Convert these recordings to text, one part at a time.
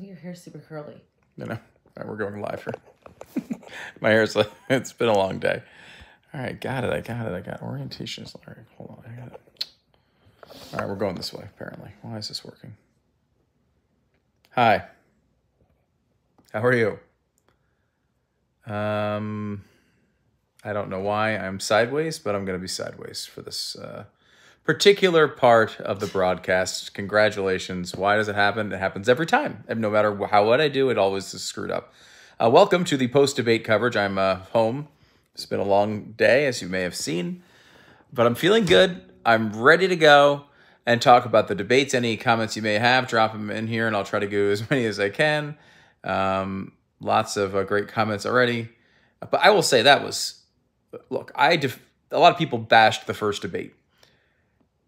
Your hair's super curly. You know, all right, we're going live here. My hair's like, it's been a long day. All right, got it. I got it. I got orientation. All right, hold on. I got it. All right, we're going this way, apparently. Why is this working? Hi. How are you? Um, I don't know why I'm sideways, but I'm going to be sideways for this uh, particular part of the broadcast. Congratulations. Why does it happen? It happens every time. And no matter how what I do, it always is screwed up. Uh, welcome to the post debate coverage. I'm uh, home. It's been a long day, as you may have seen, but I'm feeling good. I'm ready to go and talk about the debates. Any comments you may have, drop them in here, and I'll try to do as many as I can. Um, lots of uh, great comments already. But I will say that was, look, I def- a lot of people bashed the first debate.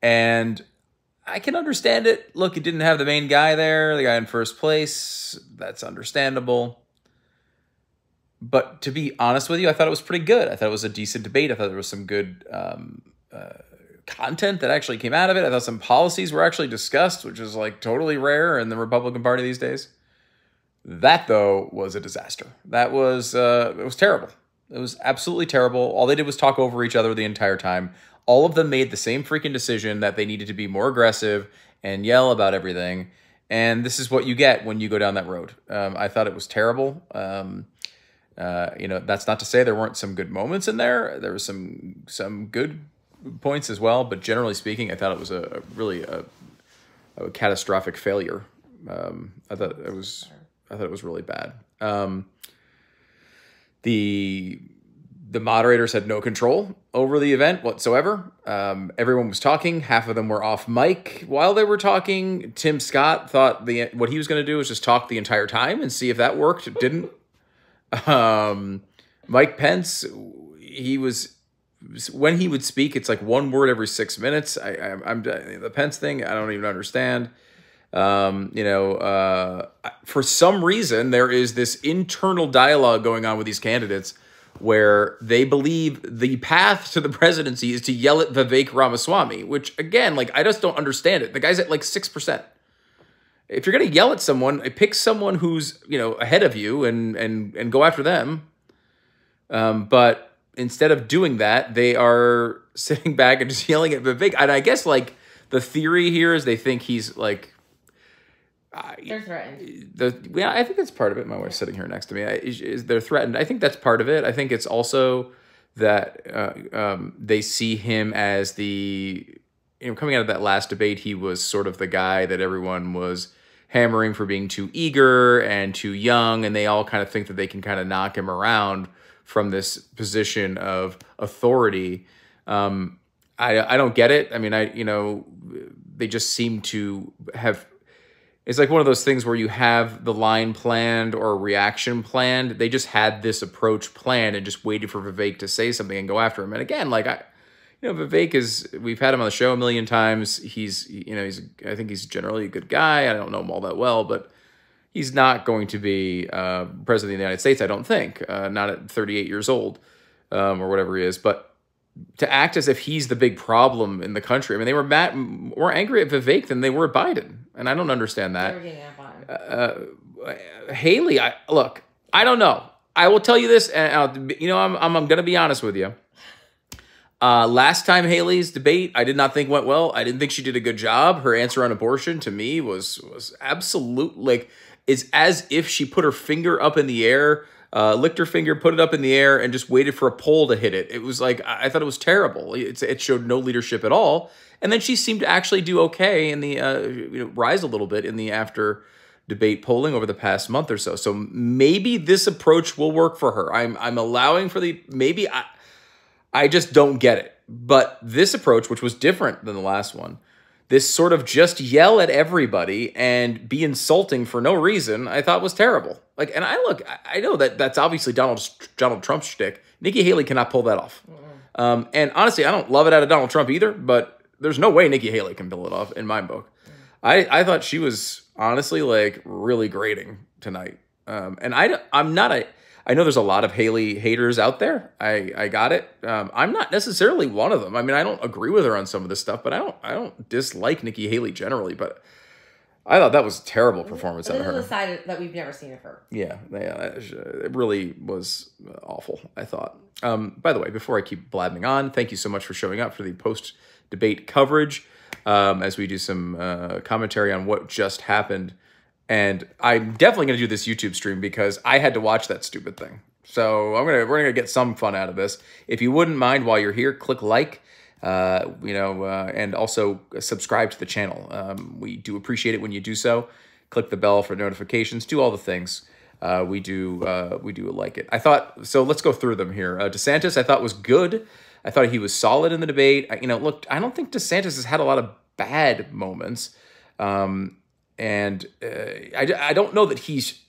And I can understand it. Look, it didn't have the main guy there, the guy in first place. That's understandable. But to be honest with you, I thought it was pretty good. I thought it was a decent debate. I thought there was some good um, uh, content that actually came out of it. I thought some policies were actually discussed, which is like totally rare in the Republican Party these days. That though was a disaster. That was uh, it was terrible. It was absolutely terrible. All they did was talk over each other the entire time. All of them made the same freaking decision that they needed to be more aggressive and yell about everything. And this is what you get when you go down that road. Um, I thought it was terrible. Um, uh, you know, that's not to say there weren't some good moments in there. There was some some good points as well, but generally speaking, I thought it was a, a really a, a, catastrophic failure. Um, I thought it was I thought it was really bad. Um, the the moderators had no control over the event whatsoever. Um, everyone was talking. Half of them were off mic while they were talking. Tim Scott thought the what he was going to do was just talk the entire time and see if that worked. It didn't. Um, Mike Pence, he was when he would speak, it's like one word every six minutes. I, I am the Pence thing. I don't even understand. Um, you know, uh, for some reason, there is this internal dialogue going on with these candidates where they believe the path to the presidency is to yell at Vivek Ramaswamy, which again, like I just don't understand it. The guy's at like six percent. If you're gonna yell at someone, pick someone who's you know ahead of you and and and go after them. Um, but instead of doing that, they are sitting back and just yelling at Vivek. And I guess like the theory here is they think he's like they're threatened. The yeah, I think that's part of it. My wife's sitting here next to me. Is, is they're threatened? I think that's part of it. I think it's also that uh, um, they see him as the you know coming out of that last debate, he was sort of the guy that everyone was hammering for being too eager and too young, and they all kind of think that they can kind of knock him around from this position of authority. Um, I I don't get it. I mean, I you know they just seem to have it's like one of those things where you have the line planned or reaction planned. They just had this approach planned and just waited for Vivek to say something and go after him. And again, like I, you know, Vivek is we've had him on the show a million times. He's you know he's I think he's generally a good guy. I don't know him all that well, but he's not going to be uh, president of the United States. I don't think. Uh, not at 38 years old um, or whatever he is, but to act as if he's the big problem in the country. I mean, they were mad, more angry at Vivek than they were at Biden, and I don't understand that. Uh, uh, Haley, I look, I don't know. I will tell you this, and I'll, you know, I'm I'm, I'm going to be honest with you. Uh, last time Haley's debate, I did not think went well. I didn't think she did a good job. Her answer on abortion to me was was absolute like is as if she put her finger up in the air uh, licked her finger, put it up in the air, and just waited for a poll to hit it. It was like I thought it was terrible. It's, it showed no leadership at all. And then she seemed to actually do okay in the uh, you know rise a little bit in the after debate polling over the past month or so. So maybe this approach will work for her. I'm I'm allowing for the maybe I I just don't get it. But this approach, which was different than the last one, this sort of just yell at everybody and be insulting for no reason, I thought was terrible. Like, and I look, I know that that's obviously Donald Donald Trump's shtick. Nikki Haley cannot pull that off. Um, and honestly, I don't love it out of Donald Trump either. But there's no way Nikki Haley can pull it off in my book. I I thought she was honestly like really grating tonight. Um, and I I'm not a I know there's a lot of Haley haters out there. I I got it. Um, I'm not necessarily one of them. I mean, I don't agree with her on some of this stuff, but I don't I don't dislike Nikki Haley generally. But I thought that was a terrible performance This out of is her. a side that we've never seen of her. Yeah, yeah, it really was awful. I thought. Um, by the way, before I keep blabbing on, thank you so much for showing up for the post debate coverage um, as we do some uh, commentary on what just happened. And I'm definitely going to do this YouTube stream because I had to watch that stupid thing. So I'm gonna we're gonna get some fun out of this. If you wouldn't mind while you're here, click like. Uh, you know, uh, and also subscribe to the channel. Um, we do appreciate it when you do so. Click the bell for notifications. Do all the things. Uh, we do uh, we do like it. I thought so. Let's go through them here. Uh, DeSantis, I thought was good. I thought he was solid in the debate. I, you know, look, I don't think DeSantis has had a lot of bad moments, um, and uh, I I don't know that he's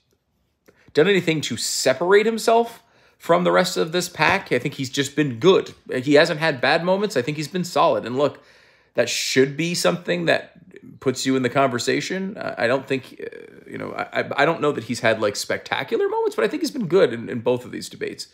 done anything to separate himself from the rest of this pack. I think he's just been good. He hasn't had bad moments. I think he's been solid. And look, that should be something that puts you in the conversation. I don't think, uh, you know, I, I don't know that he's had like spectacular moments, but I think he's been good in, in both of these debates.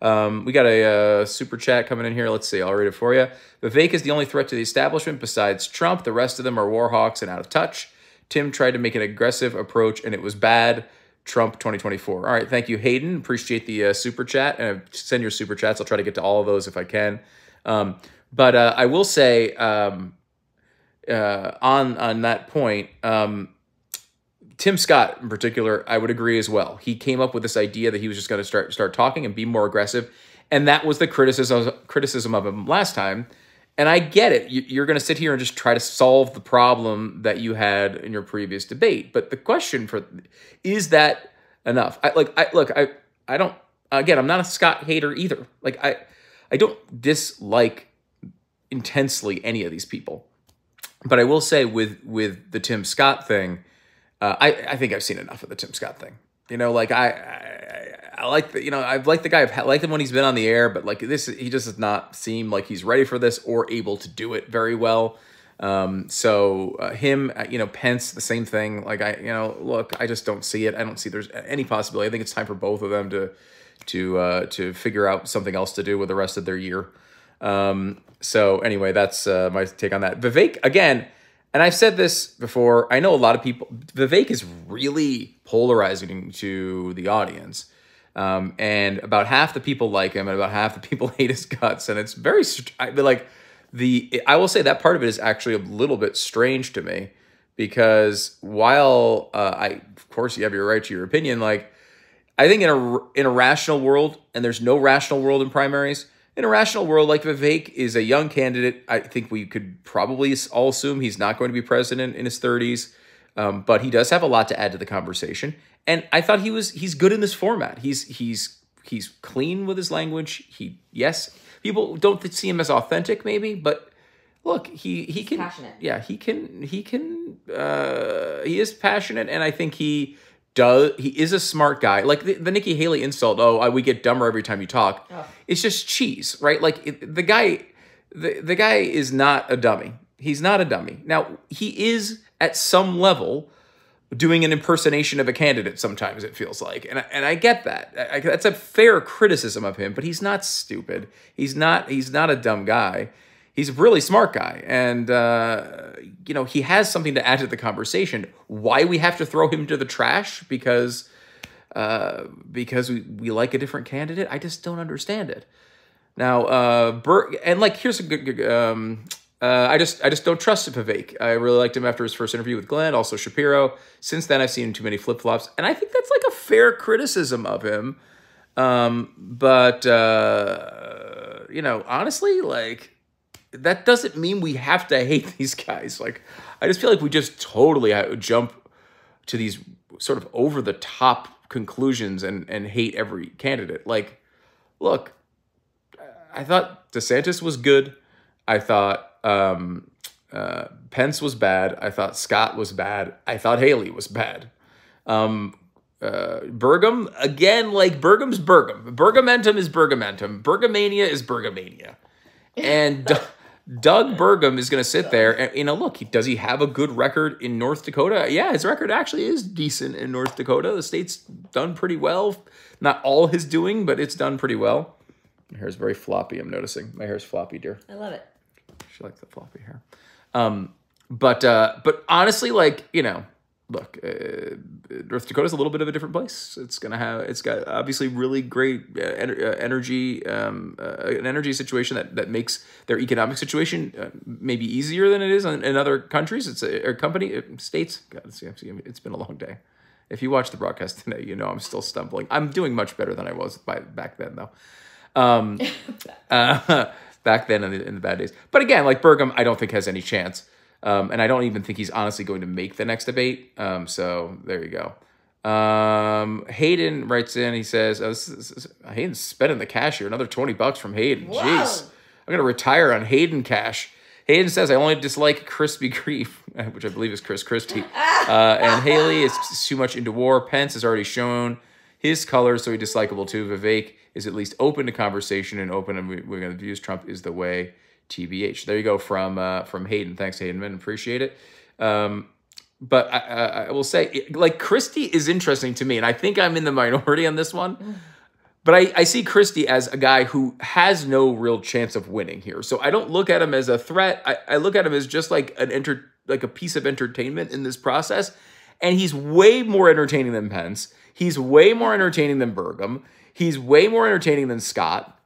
Um, we got a uh, super chat coming in here. Let's see. I'll read it for you. Vivek is the only threat to the establishment besides Trump. The rest of them are warhawks and out of touch. Tim tried to make an aggressive approach and it was bad. Trump 2024. All right, thank you, Hayden. Appreciate the uh, super chat. And send your super chats. I'll try to get to all of those if I can. Um, but uh, I will say um, uh, on on that point, um, Tim Scott in particular, I would agree as well. He came up with this idea that he was just going to start start talking and be more aggressive, and that was the criticism criticism of him last time. And I get it. You're going to sit here and just try to solve the problem that you had in your previous debate. But the question for is that enough? I like I look, I I don't again, I'm not a Scott hater either. Like I I don't dislike intensely any of these people. But I will say with with the Tim Scott thing, uh, I I think I've seen enough of the Tim Scott thing. You know, like I, I, I like the, you know, I've liked the guy. I've liked him when he's been on the air, but like this, he just does not seem like he's ready for this or able to do it very well. Um, so uh, him, uh, you know, Pence, the same thing. Like I, you know, look, I just don't see it. I don't see there's any possibility. I think it's time for both of them to, to, uh, to figure out something else to do with the rest of their year. Um, so anyway, that's uh, my take on that. Vivek again and I've said this before. I know a lot of people. Vivek is really polarizing to the audience, um, and about half the people like him, and about half the people hate his guts. And it's very I like the. I will say that part of it is actually a little bit strange to me because while uh, I, of course, you have your right to your opinion. Like I think in a in a rational world, and there's no rational world in primaries in a rational world, like Vivek is a young candidate. I think we could probably all assume he's not going to be president in his 30s, um, but he does have a lot to add to the conversation. And I thought he was he's good in this format. He's he's he's clean with his language. He yes, people don't see him as authentic, maybe, but look, he he he's can passionate. yeah he can he can uh, he is passionate, and I think he does he is a smart guy. Like the, the Nikki Haley insult, oh, I, we get dumber every time you talk. It's just cheese, right? Like it, the guy, the the guy is not a dummy. He's not a dummy. Now he is at some level doing an impersonation of a candidate. Sometimes it feels like, and I, and I get that. I, that's a fair criticism of him, but he's not stupid. He's not he's not a dumb guy. He's a really smart guy, and uh, you know he has something to add to the conversation. Why we have to throw him to the trash because uh, because we, we like a different candidate? I just don't understand it. Now, uh, and like here's a good. good um, uh, I just I just don't trust Vivek. I really liked him after his first interview with Glenn, also Shapiro. Since then, I've seen too many flip flops, and I think that's like a fair criticism of him. Um, but uh, you know, honestly, like that doesn't mean we have to hate these guys. Like, I just feel like we just totally jump to these sort of over the top conclusions and and hate every candidate. Like, look, I thought DeSantis was good. I thought um, uh, Pence was bad. I thought Scott was bad. I thought Haley was bad. Um, uh, Burgum again, like Burgum's Burgum. Burgamentum is Burgamentum. Burgamania is Burgamania, and. Doug Burgum is going to sit there and you know look, he, does he have a good record in North Dakota? Yeah, his record actually is decent in North Dakota. The state's done pretty well. Not all his doing, but it's done pretty well. My hair's very floppy. I'm noticing my hair's floppy, dear. I love it. She likes the floppy hair. Um, but uh, but honestly, like you know, look, uh, North Dakota's a little bit of a different place. It's gonna have, it's got obviously really great uh, uh, energy, um, uh, an energy situation that that makes their economic situation uh, maybe easier than it is in, in other countries. It's a, a company, uh, states. God, it's, it's been a long day. If you watch the broadcast today, you know I'm still stumbling. I'm doing much better than I was by back then, though. Um, uh, back then in the, in the bad days. But again, like Burgum, I don't think has any chance. Um, and I don't even think he's honestly going to make the next debate. Um, so there you go. Um, Hayden writes in, he says, oh, this is, this is, Hayden's spending the cash here. Another 20 bucks from Hayden. Whoa. Jeez. I'm going to retire on Hayden cash. Hayden says, I only dislike Crispy Grief, which I believe is Chris Christie. Uh, and Haley is too much into war. Pence has already shown his colors, so he's dislikable too. Vivek is at least open to conversation and open, and we, we're going to use Trump is the way TBH. There you go from uh, from Hayden. Thanks, Hayden. Man, appreciate it. Um, but I, I, I, will say, like Christie is interesting to me, and I think I'm in the minority on this one. But I, I see Christie as a guy who has no real chance of winning here. So I don't look at him as a threat. I, I look at him as just like an enter like a piece of entertainment in this process. And he's way more entertaining than Pence. He's way more entertaining than Burgum. He's way more entertaining than Scott.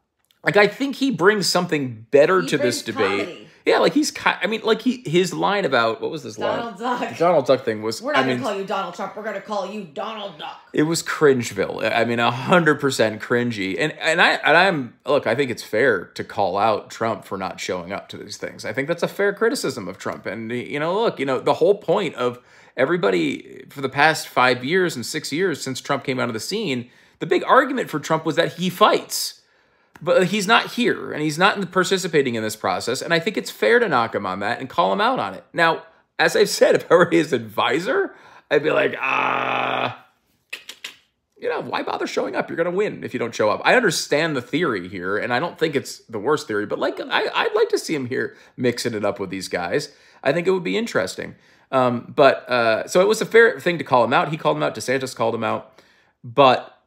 Like I think he brings something better he to this debate. Comedy. Yeah, like he's. I mean, like he his line about what was this Donald line? Duck. Donald Duck thing was. We're not I gonna mean, call you Donald Trump. We're gonna call you Donald Duck. It was cringeville. I mean, hundred percent cringy. And and I and I'm look. I think it's fair to call out Trump for not showing up to these things. I think that's a fair criticism of Trump. And you know, look, you know, the whole point of everybody for the past five years and six years since Trump came out of the scene, the big argument for Trump was that he fights but he's not here and he's not participating in this process. And I think it's fair to knock him on that and call him out on it. Now, as I've said, if I were his advisor, I'd be like, ah, you know, why bother showing up? You're going to win if you don't show up. I understand the theory here, and I don't think it's the worst theory, but like, I, I'd like to see him here mixing it up with these guys. I think it would be interesting. Um, but uh, so it was a fair thing to call him out. He called him out. DeSantis called him out. But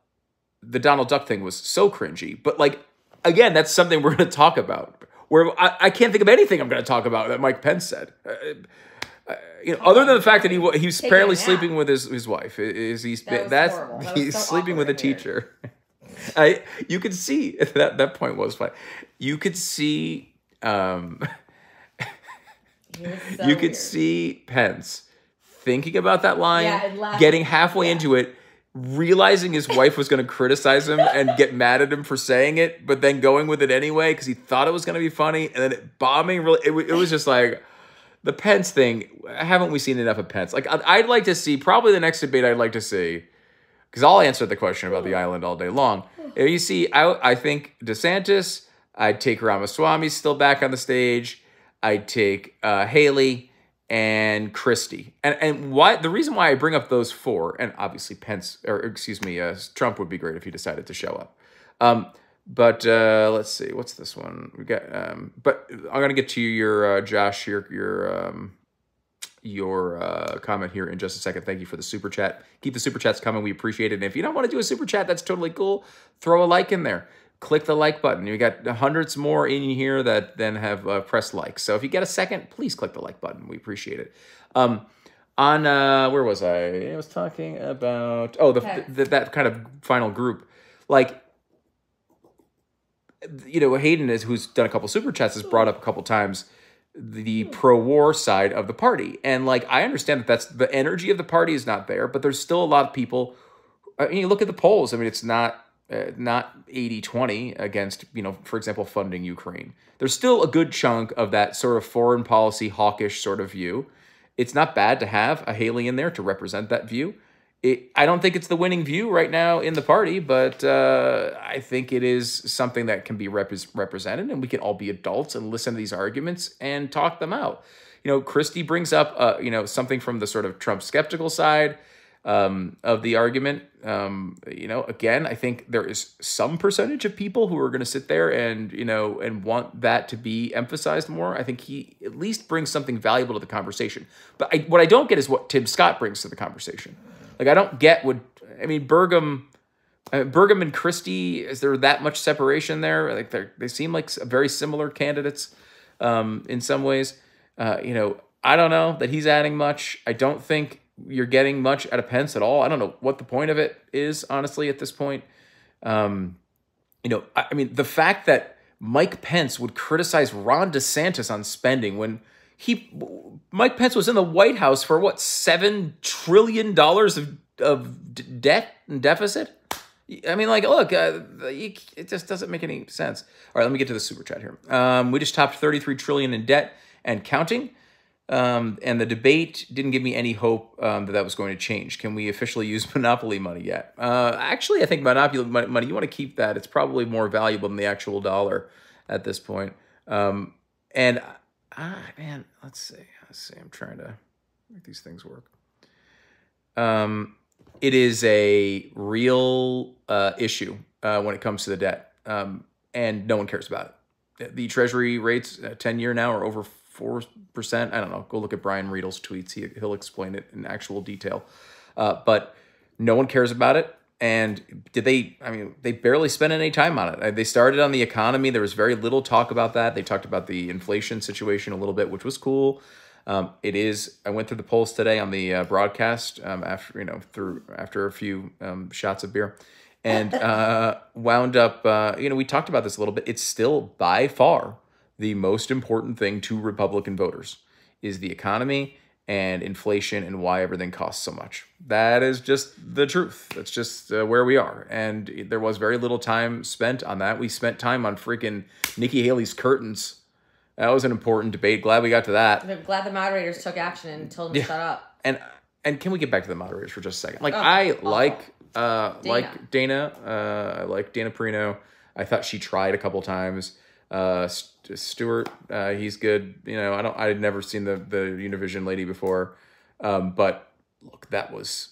the Donald Duck thing was so cringy. But like, again, that's something we're going to talk about. Where I, I, can't think of anything I'm going to talk about that Mike Pence said. Uh, uh, you know, other than the fact that he he's apparently sleeping with his, his wife. Is he's that that's that he's so sleeping with a teacher. I you could see that that point was fine. You could see um so you could weird. see Pence thinking about that line, yeah, getting halfway yeah. into it realizing his wife was going to criticize him and get mad at him for saying it, but then going with it anyway because he thought it was going to be funny, and then it bombing really. It, it, was just like the Pence thing. Haven't we seen enough of Pence? Like I'd like to see probably the next debate. I'd like to see because I'll answer the question about the island all day long. If you see, I I think DeSantis. I'd take Ramaswamy still back on the stage. I'd take uh, Haley and Christie. And and why the reason why I bring up those four, and obviously Pence or excuse me, uh, Trump would be great if he decided to show up. Um, but uh, let's see, what's this one? We got. Um, but I'm gonna get to your uh, Josh your your um, your uh, comment here in just a second. Thank you for the super chat. Keep the super chats coming. We appreciate it. And if you don't want to do a super chat, that's totally cool. Throw a like in there click the like button. You got hundreds more in here that then have uh, pressed like. So if you get a second, please click the like button. We appreciate it. Um, on uh, where was I? I was talking about oh the, okay. the, that kind of final group, like you know Hayden is who's done a couple super chats has brought up a couple times the pro-war side of the party and like i understand that that's the energy of the party is not there but there's still a lot of people I mean, you look at the polls i mean it's not uh, not 80-20 against, you know, for example, funding Ukraine. There's still a good chunk of that sort of foreign policy hawkish sort of view. It's not bad to have a Haley in there to represent that view. It, I don't think it's the winning view right now in the party, but uh, I think it is something that can be rep- represented, and we can all be adults and listen to these arguments and talk them out. You know, Christie brings up, uh, you know, something from the sort of Trump skeptical side um, of the argument. Um, you know, again, I think there is some percentage of people who are going to sit there and you know and want that to be emphasized more. I think he at least brings something valuable to the conversation. But I, what I don't get is what Tim Scott brings to the conversation. Like I don't get what I mean. Burgum, uh, Burgum and Christie. Is there that much separation there? Like they they seem like very similar candidates um, in some ways. Uh, you know, I don't know that he's adding much. I don't think you're getting much out of Pence at all. I don't know what the point of it is, honestly, at this point. Um, you know, I, I mean, the fact that Mike Pence would criticize Ron DeSantis on spending when he Mike Pence was in the White House for what seven trillion dollars of of debt and deficit. I mean, like, look, uh, it just doesn't make any sense. All right, let me get to the super chat here. Um, we just topped 33 trillion in debt and counting. Um, and the debate didn't give me any hope um, that that was going to change. Can we officially use monopoly money yet? Uh, actually, I think monopoly money, you want to keep that. It's probably more valuable than the actual dollar at this point. Um, and, ah, man, let's see. Let's see. I'm trying to make these things work. Um, it is a real uh, issue uh, when it comes to the debt, um, and no one cares about it. The Treasury rates, uh, ten year now, are over four percent. I don't know. Go look at Brian Riedl's tweets. He he'll explain it in actual detail. Uh, but no one cares about it. And did they? I mean, they barely spent any time on it. Uh, they started on the economy. There was very little talk about that. They talked about the inflation situation a little bit, which was cool. Um, it is. I went through the polls today on the uh, broadcast um, after you know through after a few um, shots of beer, and uh, wound up. Uh, you know, we talked about this a little bit. It's still by far the most important thing to Republican voters is the economy and inflation and why everything costs so much. That is just the truth. That's just uh, where we are. And there was very little time spent on that. We spent time on freaking Nikki Haley's curtains that was an important debate. Glad we got to that. I'm glad the moderators took action and told them yeah. to shut up. And and can we get back to the moderators for just a second? Like oh, I awful. like uh Dana. like Dana. Uh, I like Dana Perino. I thought she tried a couple times. Uh, Stuart, uh, he's good. You know, I don't. I had never seen the the Univision lady before, um, but look, that was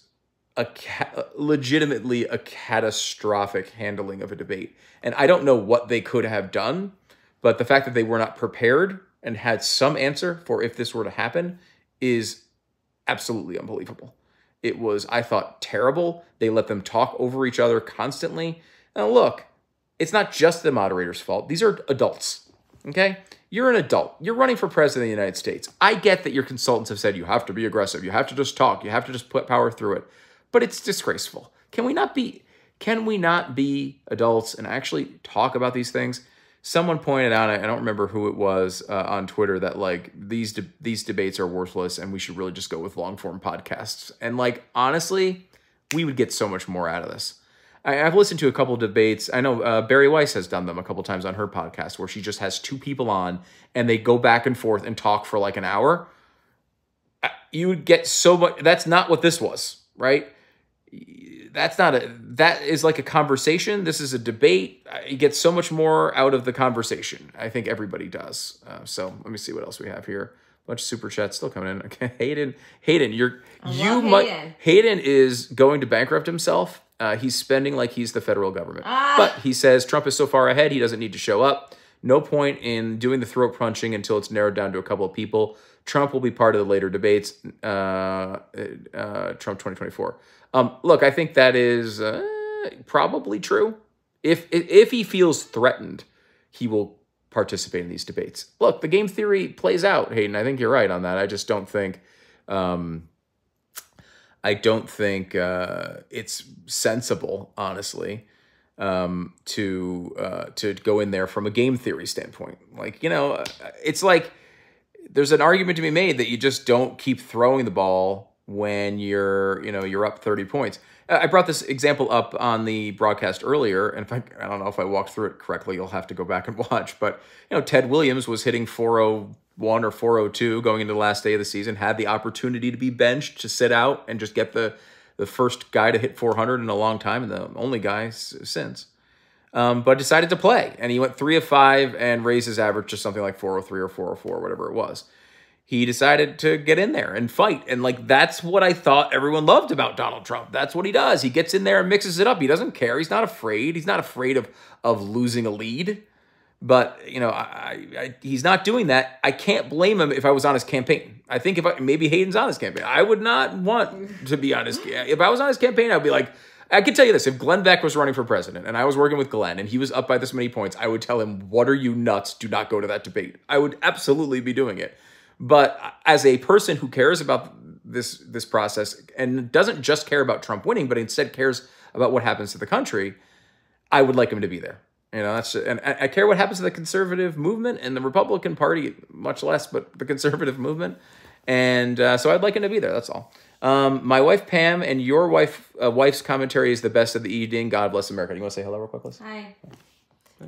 a ca- legitimately a catastrophic handling of a debate, and I don't know what they could have done but the fact that they were not prepared and had some answer for if this were to happen is absolutely unbelievable. It was, I thought, terrible. They let them talk over each other constantly. Now, look, it's not just the moderator's fault. These are adults, okay? You're an adult. You're running for president of the United States. I get that your consultants have said you have to be aggressive. You have to just talk. You have to just put power through it. But it's disgraceful. Can we not be can we not be adults and actually talk about these things? someone pointed out i don't remember who it was uh, on twitter that like these de- these debates are worthless and we should really just go with long form podcasts and like honestly we would get so much more out of this I, have listened to a couple debates. I know uh, bari weiss has done them a couple times on her podcast where she just has two people on and they go back and forth and talk for like an hour. Uh, you would get so much that's not what this was right? That's not a that is like a conversation. This is a debate. You get so much more out of the conversation i think everybody does. Uh, so let me see what else we have here. A bunch of super chats still coming in. Okay hayden hayden you're you might hayden. hayden is going to bankrupt himself uh, he's spending like he's the federal government ah. but he says trump is so far ahead he doesn't need to show up no point in doing the throat punching until it's narrowed down to a couple of people trump will be part of the later debates uh, uh trump 2024 um, look, I think that is uh, probably true. If, if he feels threatened, he will participate in these debates. Look, the game theory plays out, Hayden. I think you're right on that. I just don't think, um, I don't think uh, it's sensible, honestly, um, to uh, to go in there from a game theory standpoint. Like you know, it's like there's an argument to be made that you just don't keep throwing the ball when you're you know you're up 30 points i brought this example up on the broadcast earlier and if I, I don't know if i walked through it correctly you'll have to go back and watch but you know ted williams was hitting 401 or 402 going into the last day of the season had the opportunity to be benched to sit out and just get the the first guy to hit 400 in a long time and the only guy since um, but decided to play and he went three of five and raised his average to something like 403 or 404 whatever it was he decided to get in there and fight. And like that's what I thought everyone loved about Donald Trump. That's what he does. He gets in there and mixes it up. He doesn't care. He's not afraid. He's not afraid of of losing a lead. But you know, I, I, he's not doing that. I can't blame him if I was on his campaign. I think if I, maybe Hayden's on his campaign, I would not want to be on his. If I was on his campaign, I'd be like, I can tell you this: if Glenn Beck was running for president and I was working with Glenn and he was up by this many points, I would tell him, "What are you nuts? Do not go to that debate." I would absolutely be doing it but as a person who cares about this this process and doesn't just care about Trump winning, but instead cares about what happens to the country, I would like him to be there. You know, that's and I, I care what happens to the conservative movement and the Republican Party, much less, but the conservative movement. And uh, so I'd like him to be there. That's all. Um, my wife Pam and your wife uh, wife's commentary is the best of the evening. God bless America. You want to say hello real quick, Liz? Hi.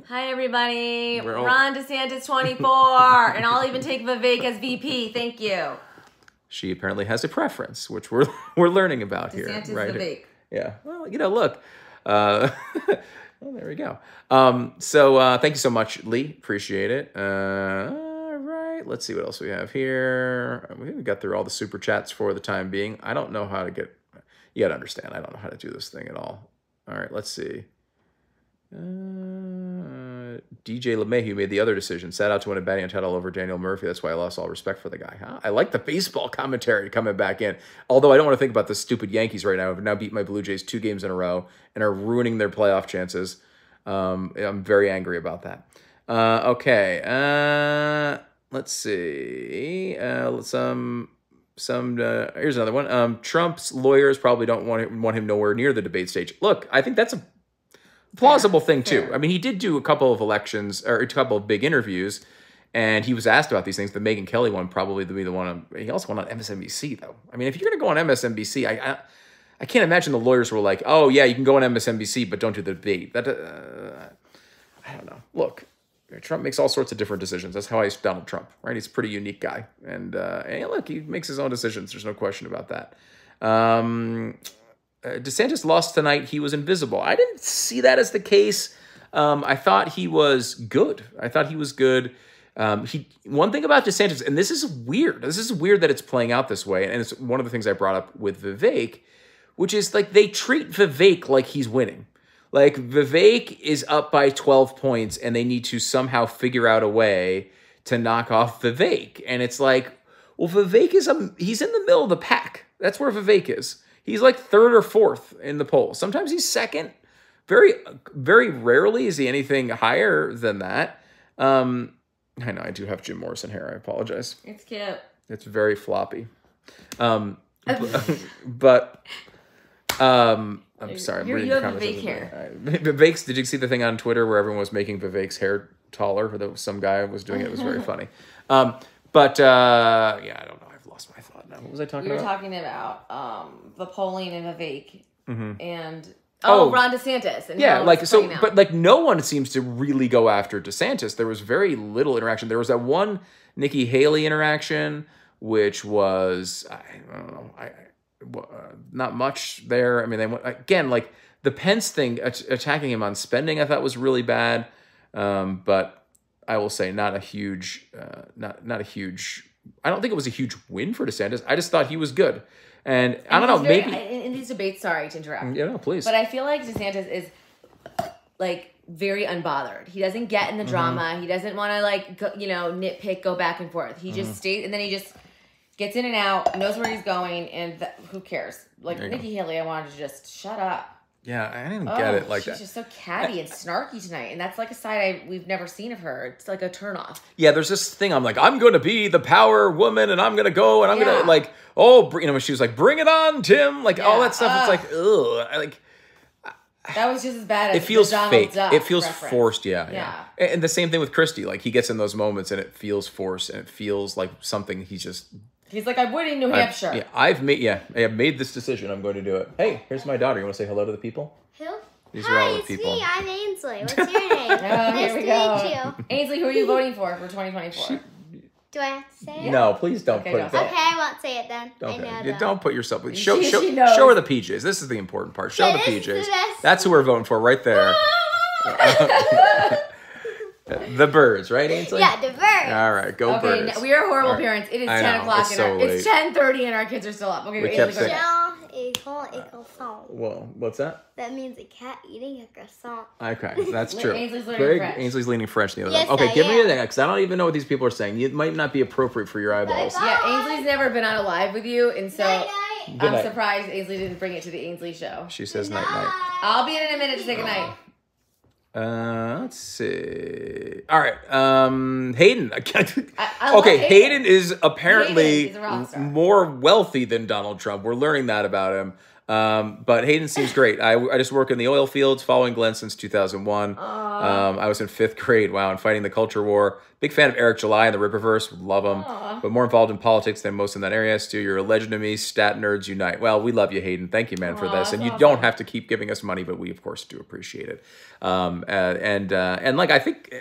Hi, everybody. We're all- Ron DeSantis 24. and I'll even take Vivek as VP. Thank you. She apparently has a preference, which we're we're learning about here. DeSantis right? Vivek. Yeah. Well, you know, look. Uh, well, there we go. Um, so uh, thank you so much, Lee. Appreciate it. Uh, all right. Let's see what else we have here. We got through all the super chats for the time being. I don't know how to get. You got to understand. I don't know how to do this thing at all. All right. Let's see. Uh, DJ LeMahieu made the other decision. Sat out to win a batting title over Daniel Murphy. That's why I lost all respect for the guy. Huh? I like the baseball commentary coming back in. Although I don't want to think about the stupid Yankees right now. I've now beat my Blue Jays two games in a row and are ruining their playoff chances. Um, I'm very angry about that. Uh, okay. Uh, let's see. Uh, some some uh, here's another one. Um, Trump's lawyers probably don't want him, want him nowhere near the debate stage. Look, I think that's a plausible thing too. fair. I mean, he did do a couple of elections or a couple of big interviews, and he was asked about these things. The Megyn Kelly one probably to be the one. On, he also went on MSNBC though. I mean, if you're gonna go on MSNBC, I, I I can't imagine the lawyers were like, oh yeah, you can go on MSNBC, but don't do the debate. That uh, I don't know. Look. Trump makes all sorts of different decisions. That's how I Donald Trump, right? He's a pretty unique guy, and uh, and look, he makes his own decisions. There's no question about that. Um, DeSantis lost tonight. He was invisible. I didn't see that as the case. Um, I thought he was good. I thought he was good. Um, he one thing about DeSantis, and this is weird. This is weird that it's playing out this way, and it's one of the things I brought up with Vivek, which is like they treat Vivek like he's winning. Like Vivek is up by 12 points and they need to somehow figure out a way to knock off Vivek. And it's like, well, Vivek is a he's in the middle of the pack. That's where Vivek is. He's like third or fourth in the poll. Sometimes he's second. Very, very rarely is he anything higher than that. Um, I know I do have Jim Morrison hair. I apologize. It's cute. It's very floppy. Um, but um, I'm sorry. I'm You're- reading you have comments. Vivek hair. Uh, Vivek's. Did you see the thing on Twitter where everyone was making Vivek's hair taller? Or that some guy was doing it. It was very funny. Um, but uh, yeah, I don't know. I've lost my thought now. What was I talking about? We were about? talking about um, the polling and Vivek and Oh. oh, Ron DeSantis. And yeah, like so, but like no one seems to really go after DeSantis. There was very little interaction. There was that one Nikki Haley interaction, which was I don't know, I, uh, not much there. I mean, they went again like the Pence thing at- attacking him on spending. I thought was really bad, um, but I will say not a huge, uh, not not a huge. I don't think it was a huge win for DeSantis. I just thought he was good, and, I don't know, very- maybe. in, these debates. Sorry to interrupt. yeah, no, please. But I feel like DeSantis is like very unbothered. He doesn't get Mm-hmm. in the drama. He doesn't want to like go, you know nitpick, go back and forth. He Mm-hmm. just stays, and then he just gets in and out, knows where he's going, and th- who cares? Like you go. Nikki Haley, I wanted to just shut up. Yeah, I didn't Oh, get it like she's that. just so catty and snarky tonight, and that's like a side I we've never seen of her. It's like a turnoff. yeah, there's this thing. I'm like, I'm going to be the power woman, and I'm going to go, and I'm Yeah. going to like, oh, you know, when she was like, bring it on, Tim, like all that stuff. It's like, uh. ugh, I, like That was just as bad as it feels fake. Duck it feels reference. forced. Yeah, yeah, Yeah. And the same thing with Christie. Like he gets in those moments, and it feels forced, and it feels like something he's just. He's like, I'm winning New I've- Hampshire. yeah, I've made. Yeah, I have made this decision. I'm going to do it. Hey, here's my daughter. You want to say hello to the people? Who? These are Hi, all the it's people. me. I'm Ainsley. What's your name? Oh, nice here to go. meet you. Ainsley, who are you voting for for 2024? Do I have to say it? No, please don't Okay, put don't it. Don't, Okay, I won't say it then. I know Yeah. Don't put yourself. Show, show, she knows. show her the PJs. This is the important part. Show Yeah, the this is the PJs. best. That's who we're voting for right there. the birds, right, Ainsley? Yeah, the bird. All right, go Okay, birds. now, we are horrible All right. parents. It is I 10 know, o'clock it's so our, it's 10.30 and our kids are still up. Okay, We kept saying- ahead. Jean, école et croissant. Well, what's that? That means a cat eating a croissant. Okay, that's true. Ainsley's learning Greg- French. Ainsley's leaning French the other Yes, day. Okay, I give me am. that because I don't even know what these people are saying. It might not be appropriate for your eyeballs. Bye-bye. Yeah, Ainsley's never been on a live with you, and so Night night. I'm night. surprised Ainsley didn't bring it to the Ainsley show. She says night night. I'll be in in a minute to say goodnight. Uh, let's see. All right. Um, Hayden. I. I- okay, Hayden. Hayden is apparently Hayden, he's a rock star. more wealthy than Donald Trump. We're learning that about him. Um, but Hayden seems great. I, I just work in the oil fields, following Glenn since 2001. Um, I was in fifth grade. Wow, and fighting the culture war. Big fan of Eric July and the Rippaverse. Love him. Aw. But more involved in politics than most in that area. Stu, you're a legend to me. Stat nerds unite. Well, we love you, Hayden. Thank you, man, for this. And you that's don't have to keep giving us money, but we of course do appreciate it. Um, uh, and uh, and like I think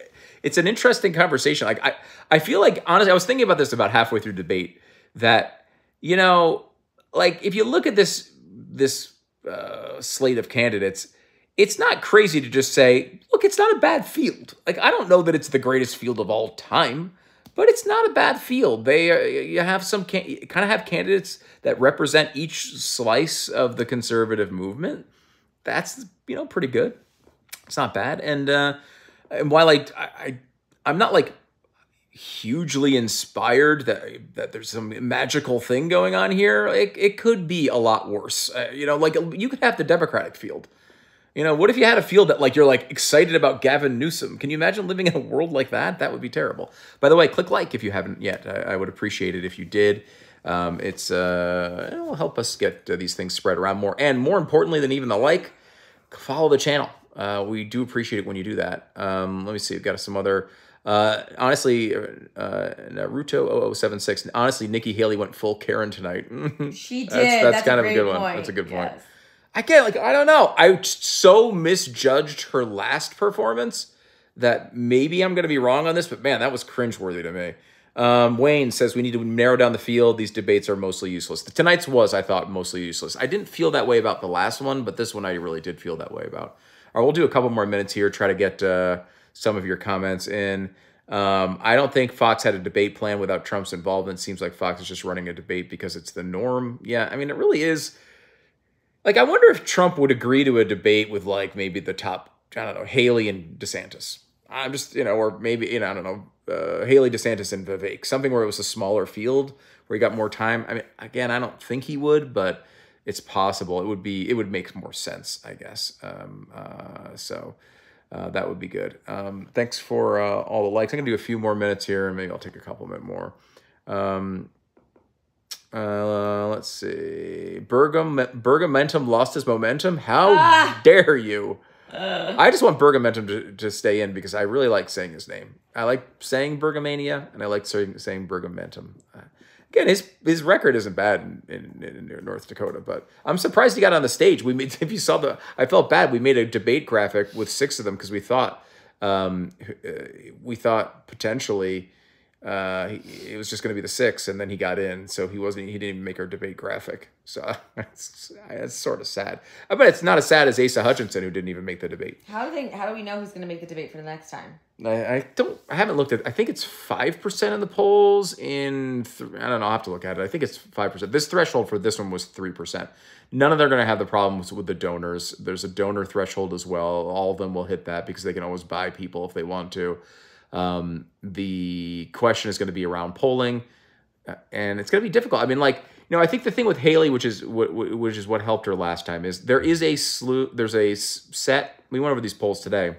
it's an interesting conversation. Like I I feel like honestly, I was thinking about this about halfway through debate that you know, like if you look at this this uh, slate of candidates. It's not crazy to just say, look, it's not a bad field. Like I don't know that it's the greatest field of all time, but it's not a bad field. They uh, you have some kind of have candidates that represent each slice of the conservative movement. That's you know pretty good. It's not bad. And uh, and while I I- I'm not like hugely inspired that that there's some magical thing going on here, it it could be a lot worse. Uh, you know, like you could have the Democratic field. You know, what if you had a field that like you're like excited about Gavin Newsom? Can you imagine living in a world like that? That would be terrible. By the way, click like if you haven't yet. I, I would appreciate it if you did. Um, it's uh, it'll help us get uh, these things spread around more, and more importantly than even the like, follow the channel. Uh, we do appreciate it when you do that. Um, let me see. We've got some other. Uh, honestly, uh, Naruto 0076. Honestly, Nikki Haley went full Karen tonight. She did. That's, That's, that's kind a of a good one. That's a good point. Yes. I can't like I don't know. I so misjudged her last performance that maybe I'm gonna be wrong on this, but man, that was cringeworthy to me. Um, Wayne says we need to narrow down the field. These debates are mostly useless. Tonight's was, I thought, mostly useless. I didn't feel that way about the last one, but this one I really did feel that way about. All right, we'll do a couple more minutes here. Try to get uh, some of your comments in. Um, I don't think Fox had a debate plan without Trump's involvement. Seems like Fox is just running a debate because it's the norm. Yeah, I mean, it really is. Like, I wonder if Trump would agree to a debate with like maybe the top, I don't know, Haley and DeSantis. I'm just, you know, or maybe, you know, I don't know, uh, Haley DeSantis and Vivek, something where it was a smaller field where he got more time. I mean, again, I don't think he would, but it's possible. It would be, it would make more sense, I guess. Um, uh, so uh, that would be good. Um, thanks for uh, all the likes. I'm gonna do a few more minutes here, and maybe I'll take a couple bit more. Um, uh, let's see. Burgum Bergamentum lost his momentum. How Ah. dare you? I just want Bergamentum to, to stay in because I really like saying his name. I like saying Bergamania, and I like saying, saying Bergamentum. Again, his his record isn't bad in, in, in North Dakota, but I'm surprised he got on the stage. We made, if you saw the, I felt bad. We made a debate graphic with six of them because we thought, um, uh, we thought potentially uh, it was just going to be the six, and then he got in, so he wasn't. He didn't even make our debate graphic, so it's, it's sort of sad. I bet it's not as sad as Asa Hutchinson, who didn't even make the debate. How do they? How do we know who's going to make the debate for the next time? I, I don't. I haven't looked at. I think it's five percent in the polls. In I don't know. I will have to look at it. I think it's five percent. This threshold for this one was three percent. None of them are going to have the problems with the donors. There's a donor threshold as well. All of them will hit that because they can always buy people if they want to. Um, the question is going to be around polling, uh, and it's going to be difficult. I mean, like you know, I think the thing with Haley, which is what which is what helped her last time, is there is a slew. There's a set. We went over these polls today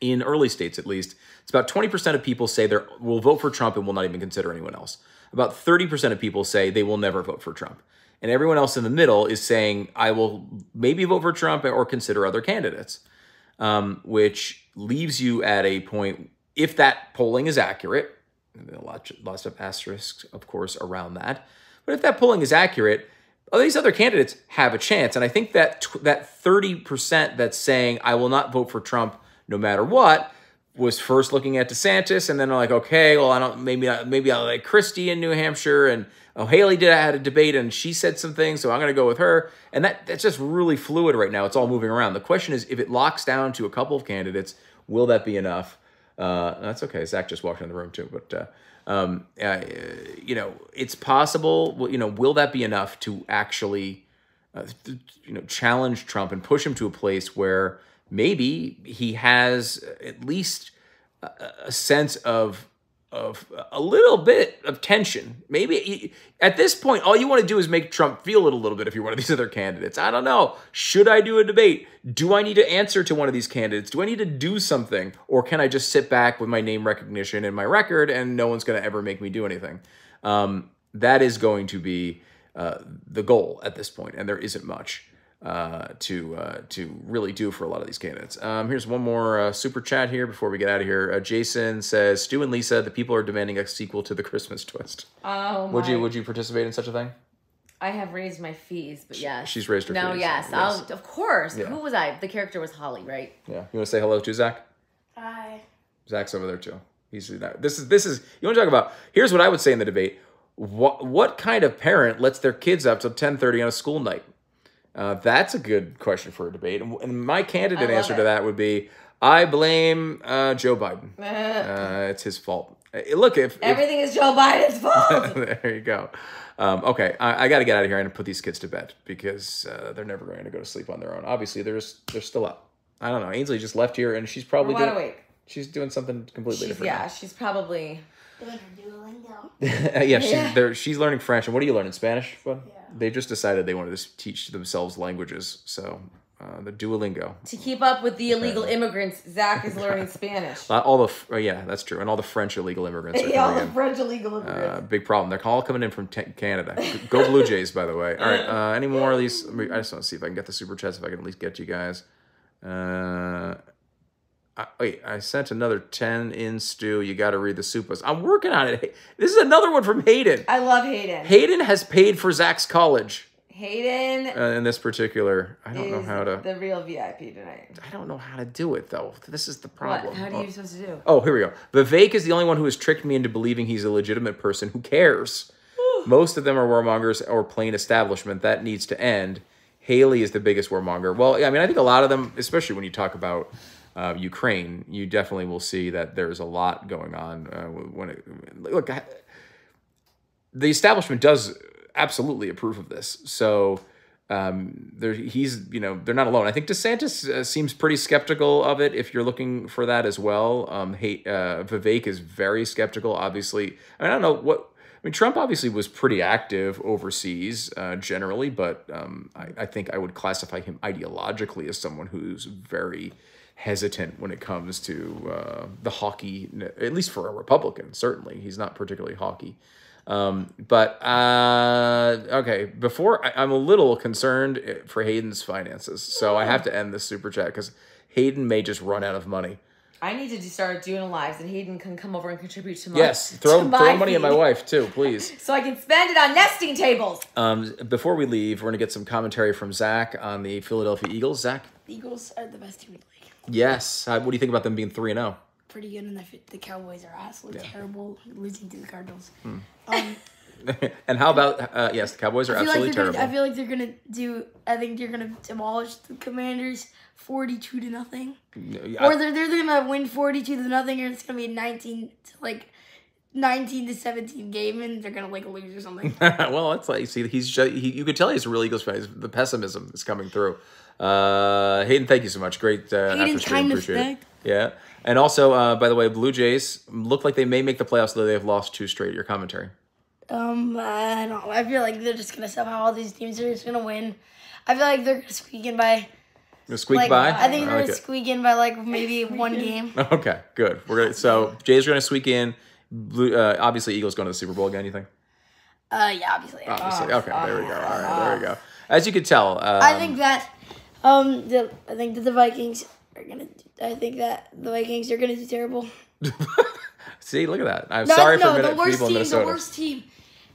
in early states at least, it's about 20% of people say they will vote for Trump and will not even consider anyone else. About 30% of people say they will never vote for Trump. And everyone else in the middle is saying, I will maybe vote for Trump or consider other candidates, um, which leaves you at a point, if that polling is accurate, lots, of asterisks, of course, around that. But if that polling is accurate, all these other candidates have a chance. And I think that that 30% that's saying, I will not vote for Trump no matter what, was first looking at DeSantis, and then like, okay, well, I don't, maybe, I, maybe I like Christie in New Hampshire, and oh, Haley did I had a debate, and she said some things, so I'm going to go with her. And that that's just really fluid right now. It's all moving around. The question is, if it locks down to a couple of candidates, will that be enough? Uh, that's okay. Zach just walked in the room too, but uh, um, uh, you know, it's possible. You know, will that be enough to actually, uh, you know, challenge Trump and push him to a place where maybe he has at least a, a sense of of a little bit of tension. Maybe at this point, all you want to do is make Trump feel it a little bit if you're one of these other candidates. I don't know. Should I do a debate? Do I need to answer to one of these candidates? Do I need to do something? Or can I just sit back with my name recognition and my record and no one's going to ever make me do anything? Um, that is going to be uh, the goal at this point, and there isn't much uh, to uh, to really do for a lot of these candidates. Um, here's one more uh, super chat here before we get out of here. Uh, Jason says, "Stu and Lisa, the people are demanding a sequel to the Christmas Twist. Oh my. Would you Would you participate in such a thing? I have raised my fees, but yes. she's raised her no, fees, yes. yes. I'll, of course. Yeah. Who was I? The character was Holly, right? Yeah. You want to say hello to Zach? Hi. Zach's over there too. He's that this is this is you want to talk about. Here's what I would say in the debate. What what kind of parent lets their kids up till ten thirty on a school night? Uh, that's a good question for a debate. And, and my candidate I love answer to that would be, I blame uh, Joe Biden. Uh, it's his fault. Uh, Look, if, if Everything is Joe Biden's fault. there you go. Um, okay, I, I got to get out of here and put these kids to bed because uh, they're never going to go to sleep on their own. Obviously, they're just, they're still up. I don't know. Ainsley just left here and she's probably Wide doing, awake. she's doing something completely She's, different. yeah, she's probably. Doing her Duolingo. yeah, yeah, she's Yeah. there. She's learning French. And what are you learning? Spanish? Bud? Yeah. They just decided they wanted to teach themselves languages. So uh, the Duolingo. To keep up with the illegal immigrants, Zach is learning Spanish. Uh, all the oh, yeah, that's true. And all the French illegal immigrants Yeah, all the in. French illegal immigrants. Uh, big problem. They're all coming in from Canada. Go Blue Jays, by the way. All right. Uh, any more of these? I I just want to see if I can get the super chats. If I can at least get you guys. Uh, I, wait, I sent another ten in Stu. You got to read the supers. I'm working on it. This is another one from Hayden. I love Hayden. Hayden has paid for Zach's college. Hayden Uh, in this particular, I don't know how to. the real VIP tonight. I don't know how to do it though. This is the problem. What? How do Oh. you supposed to do? Oh, here we go. Vivek is the only one who has tricked me into believing he's a legitimate person. Who cares? Most of them are warmongers or plain establishment. That needs to end. Haley is the biggest warmonger. Well, yeah, I mean, I think a lot of them, especially when you talk about uh, Ukraine, you definitely will see that there's a lot going on. Uh, when it, look, I- the establishment does absolutely approve of this. So um, there, he's you know they're not alone. I think DeSantis uh, seems pretty skeptical of it. If you're looking for that as well, um, uh, Vivek is very skeptical. Obviously, I, mean, I don't know what. I mean, Trump obviously was pretty active overseas uh, generally, but um, I, I think I would classify him ideologically as someone who's very hesitant when it comes to uh, the hockey, at least for a Republican. Certainly, he's not particularly hockey. Um, but uh, okay, before I, I'm a little concerned eh, for Hayden's finances, so I have to end this super chat because Hayden may just run out of money. I need to start doing lives, and Hayden can come over and contribute to my. Yes, throw my throw money at my wife too, please. so I can spend it on nesting tables. Um, before we leave, we're gonna get some commentary from Zach on the Philadelphia Eagles. Zach, The Eagles are the best team in the league. Yes. Uh, what do you think about them being three and oh? zero? Pretty good, and the, the Cowboys are absolutely Yeah. terrible, losing to the Cardinals. Um, and how about uh, yes, the Cowboys are feel like absolutely terrible. gonna. I feel like they're gonna do. I think they're gonna demolish the Commanders, forty-two to nothing. I- Or they're they're gonna win forty-two to nothing, and it's gonna be nineteen to like. 19 to 17 game and they're gonna like lose or something. well, that's like see, he's he, you could tell he's a real Eagles fan. He's- The pessimism is coming through. Uh, Hayden, thank you so much. Great. Uh, Hayden, after stream. Appreciate it. Yeah, and also, uh, by the way, Blue Jays look like they may make the playoffs, though they have lost two straight. Your commentary. Um, I don't know. I feel like they're just gonna somehow all these teams are just gonna win. I feel like they're gonna squeak in by squeak like by. I think they're like gonna it. squeak in by like maybe one game. Okay, good. We're gonna so Jays are gonna squeak in. Uh, obviously, Eagles going to the Super Bowl again. You think? Uh, yeah, obviously. Obviously. Okay, there we go. All right, there we go. As you can tell, um, I think that um the I think that the Vikings are gonna. I think that the Vikings are gonna do terrible. See, look at that. I'm No, sorry no, for the worst people in team. Minnesota. The worst team.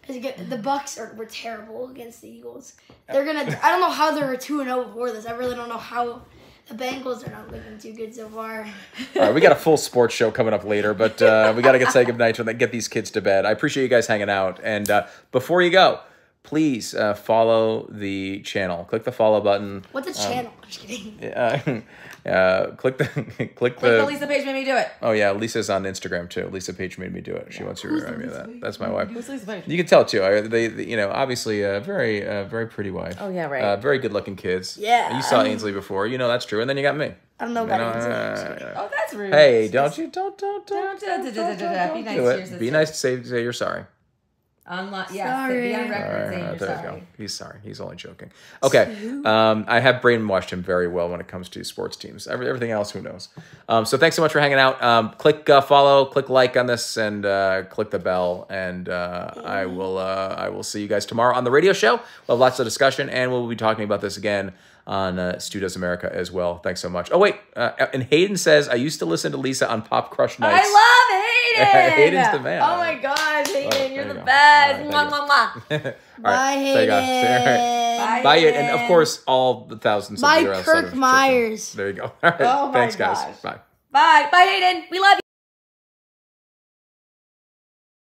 The Bucks are were terrible against the Eagles. They're gonna. I don't know how they were two and zero before this. I really don't know how. The Bengals are not looking too good so far. All right, we got a full sports show coming up later, but uh, we got to get say goodnight to and get these kids to bed. I appreciate you guys hanging out. And uh, before you go, please uh, follow the channel. Click the follow button. What's a channel? I'm just kidding. Uh, uh, click the click Click the. the Lisa Paige made me do it. Oh yeah, Lisa's on Instagram too. Lisa Paige made me do it. She wants you to Who's remind me of that. Paige? That's my wife. Who's Lisa Paige? You can tell too. I, they, they- you know, obviously, a very, uh, very pretty wife. Oh, yeah, right. Uh, very good looking kids. Yeah. You saw Ainsley before. You know that's true. And then you got me. I don't know about know, Hayden's name. uh, Just kidding. Oh, that's rude. Hey, don't you don't don't Don't- don't don't- don't don't- don't don't- don't be nice do it. Be sister. nice to say say you're sorry. Unlo- yeah, Sorry. be on record Alright, saying you're there you go. He's sorry. He's only joking. Okay. Um, I have brainwashed him very well when it comes to sports teams. Every, everything else, who knows? Um, so thanks so much for hanging out. Um, click uh, follow, click like on this, and uh, click the bell. And uh, I will uh, I will see you guys tomorrow on the radio show. We'll have lots of discussion, and we'll be talking about this again on uh, Stu Does America as well. Thanks so much. Oh wait, uh, and Hayden says I used to listen to Lisa on Pop Crush nights. I love Hayden. Hayden's the man. Oh my gosh, Hayden, Oh, you're the go. best. All Mwah, right, mwah, mwah. All right, Bye, there you go. Hayden. Bye. Bye, Hayden. and of course all the thousands. Bye, of Kirk. Myers. There you go. All right, Oh my thanks, guys. gosh. Bye. Bye. Bye, Hayden. We love you.